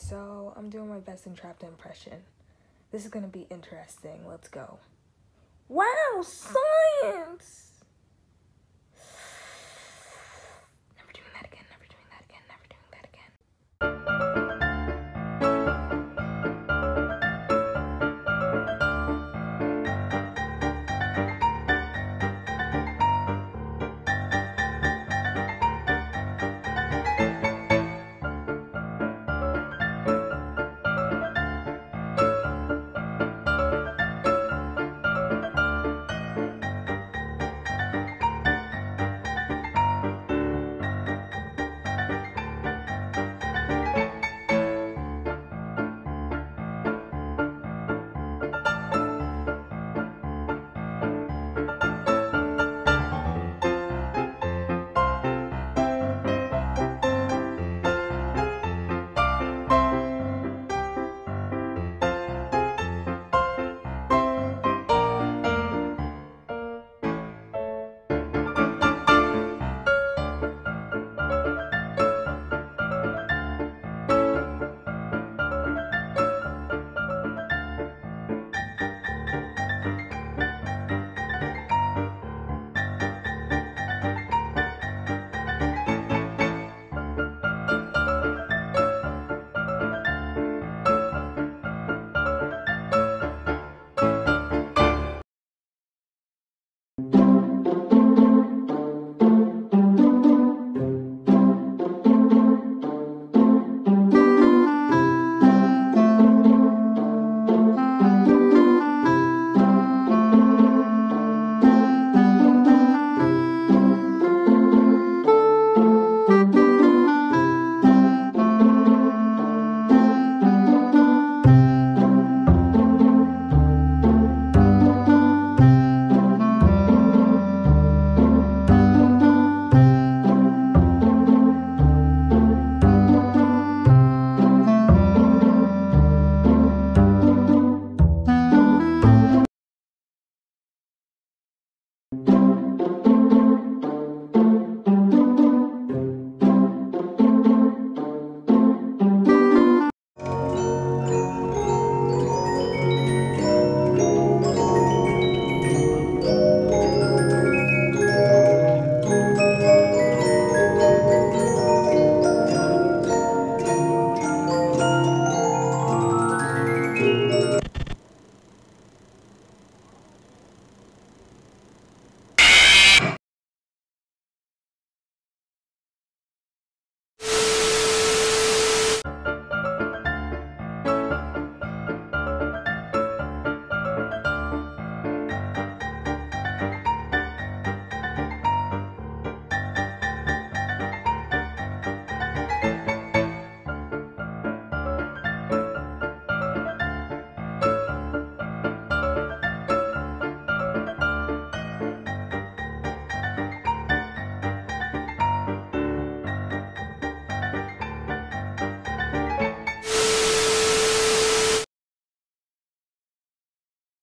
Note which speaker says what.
Speaker 1: So I'm doing my best entrapped impression. This is gonna be interesting. Let's go. Wow, science!